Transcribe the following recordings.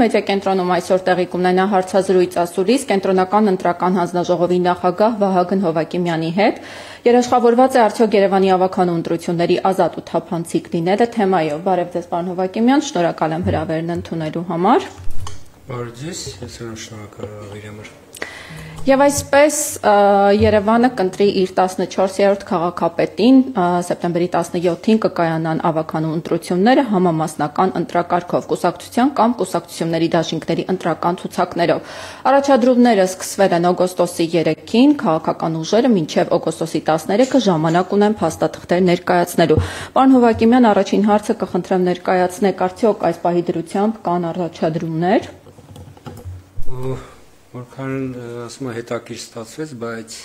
մեդիա կենտրոնում այսօր տեղի կունենա հարցազրույց ասուլիս կենտրոնական ընտրական հանձնաժողովի նախագահ Վահագն Հովակիմյանի հետ։ Երաշխավորված է արդյոք Երևանի ավականու ընտրությունների ազատ ու թափանցիկ լինելը թեմայով։ Բարև ձեզ, պարոն Հովակիմյան, շնորհակալ եմ հրավերն ընդունելու համար։ Բարև ձեզ, ես եմ շնորհակալ հրավերի համար։ Եվ այսպես Երևանը կընտրի իր 14-րդ քաղաքապետին սեպտեմբերի 17-ին կկայանան ավականու ընտրությունները համամասնական ընտրակարգով կուսակցության կամ կուսակցությունների դաշինքների ընտրական ցուցակներով։ Առաջադրումները սկսվել են օգոստոսի 3-ին, քաղաքական ուժերը մինչև օգոստոսի 13-ը ժամանակ ունեն փաստաթղթեր ներկայացնելու։ Պարոն Հովակիմյան, առաջին հարցը կխնդրեմ ներկայացնեք, արդյոք այս պահի դրությամբ կան առաջադրումներ որքան ասում եմ հետաքրիր ստացվեց, բայց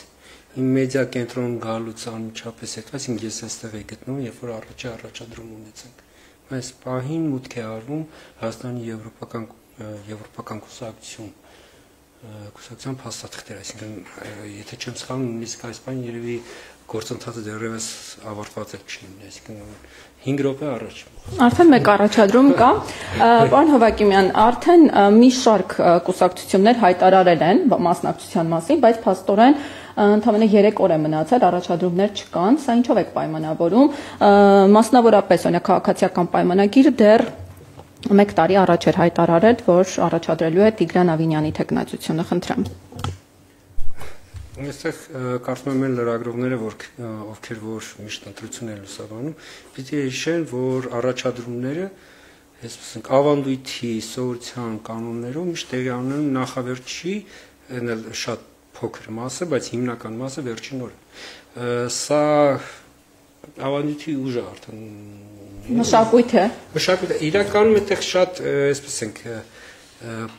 իմ մեդիա կենտրոն գալուց անմիջապես հետո, այսինքն ես այստեղ եի գտնում, երբ որ առաջի առաջադրում ունեցանք։ Այս պահին մուտք է արվում Հայաստանի եվրոպական եվրոպական կուսակցություն կուսակցության փաստաթղթեր, այսինքն եթե չեմ սխալվում, նույնիսկ այս բան երևի գործընթացը դեռևս ավարտված է չի, այսինքն 5 րոպե առաջ։ Արդեն մեկ առաջադրում կա։ Պարոն Հովակիմյան, արդեն մի շարք կուսակցություններ հայտարարել են մասնակցության մասին, բայց փաստորեն ընդամենը 3 օր է մնացել, առաջադրումներ չկան, սա ինչով է պայմանավորում։ Մասնավորապես, օրինակ քաղաքացիական պայմանագիրը դեռ մեկ տարի առաջ էր հայտարարել, որ առաջադրելու է Տիգրան Ավինյանի տեխնացությունը, խնդրեմ։ Այստեղ կարծում եմ են լրագրողները, որ ովքեր որ միշտ ընտրություն են լուսաբանում, պիտի հիշեն, որ առաջադրումները այսպես ենք ավանդույթի, սովորության կանոններով միշտ տեղի ունեն նախավերջի, այն էլ շատ փոքր մասը, բայց հիմնական մասը վերջին օրը։ Սա ավանդույթի ուժը արդեն մշակույթ է։ Մշակույթ է։ Իրականում այդտեղ շատ այսպես ենք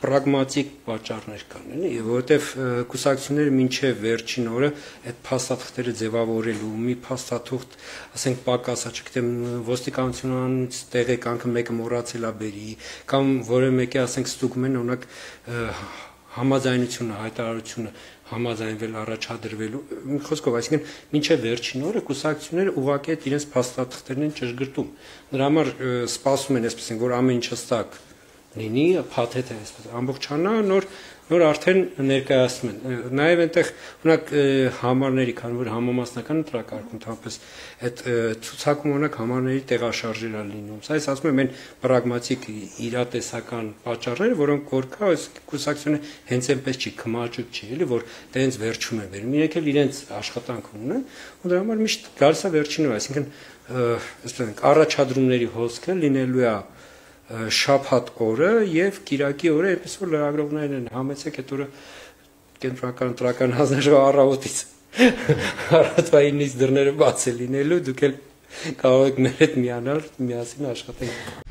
պրագմատիկ պատճառներ կան, էլի, որովհետև կուսակցությունները մինչև վերջին օրը այդ փաստաթղթերը ձևավորելու մի փաստաթուղթ, ասենք պակասա, չգիտեմ, ոստիկանությունից տեղեկանքը մեկը մոռացել է բերի, կամ որը մեկը ասենք ստուգում են օրինակ համաձայնությունը, հայտարարությունը համաձայնվել առաջադրվելու մի խոսքով, այսինքն մինչև վերջին օրը կուսակցությունները ուղղակի այդ իրենց փաստաթղթերն են ճշգրտում։ Նրա համար սպասում են, այսպես են, որ ամեն ինչ հստակ լինի, փաթեթը այսպես ամբողջանա, նոր նոր արդեն ներկայացնում են։ Նաև այնտեղ օրինակ համարների, քանի որ համամասնական ընտրակարգում թափես այդ ցուցակում օրինակ համարների տեղաշարժեր են լինում։ Սա ես ասում եմ այն պրագմատիկ իրատեսական պատճառները, որոնք որ կա, այս կուսակցությունը հենց այնպես չի, քմաճուկ չի, էլի, որ դենց վերջում են վերում։ Իրենք էլ իրենց աշխատանք ունեն, ու դրա համար միշտ գալիս է վերջինը, այսինքն այսպես առաջադրումների հոսքը լինելու է շաբաթ օրը եւ Կիրակի օրը, այնպես որ լրագրողներն են համեցեք այդ օրը կենտրոնական ընտրական հանձնաժողովի առավոտից առավոտվայինից դռները բաց է լինելու, դուք էլ կարող եք մեր հետ միանալ, միասին աշխատենք։